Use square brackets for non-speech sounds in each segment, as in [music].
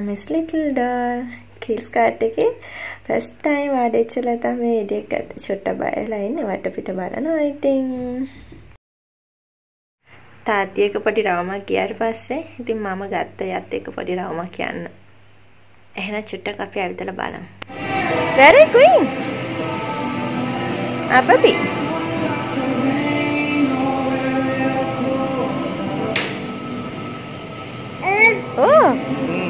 Miss Little Doll කිස් කාට් එකේ first time වාඩිච්චලා තමයි ඉඩියක් ගත්තේ. චොට්ට බයලා ඉන්නේ වටපිට බලනවා ඉතින්. තාත්ති එක පොඩි රවුමක් ගියාට පස්සේ ඉතින් මම ගත්ත යත් එක පොඩි රවුමක් යන්න. එහෙනම් චුට්ටක් අපි ඇවිදලා බලමු. Very queen. අපපි. Oh.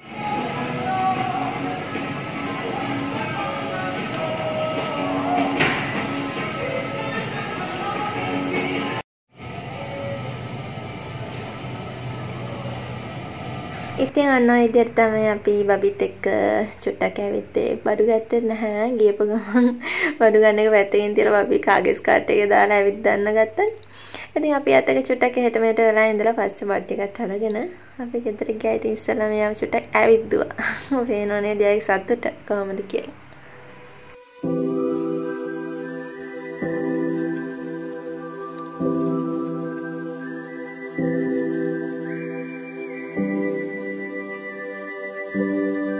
ඉතින් අන්න ඔය විදිහට තමයි අපි බබිත් එක්ක චුට්ටක් ඇවිත්තේ බඩු ගත්තෙත් නැහැ ගියපු ගමන් [laughs] බඩු ගන්න එක පැත්තකින් තියලා බබි කාගෙස් කාට් එකේ දාලා ඇවිත් දන්න ගත්තා. ඉතින් අපි අතක චුට්ටක් එහෙට මෙහෙට වෙලා ඉඳලා පස්සේ බඩ් ටිකත් අරගෙන අපි ගෙදර ගියා. ඉතින් ඉස්සෙල්ලා මෙයාව චුට්ටක් ඇවිද්දුවා. [laughs] පේනවනේ එයාගේ සතුට කොහොමද කියලා. Música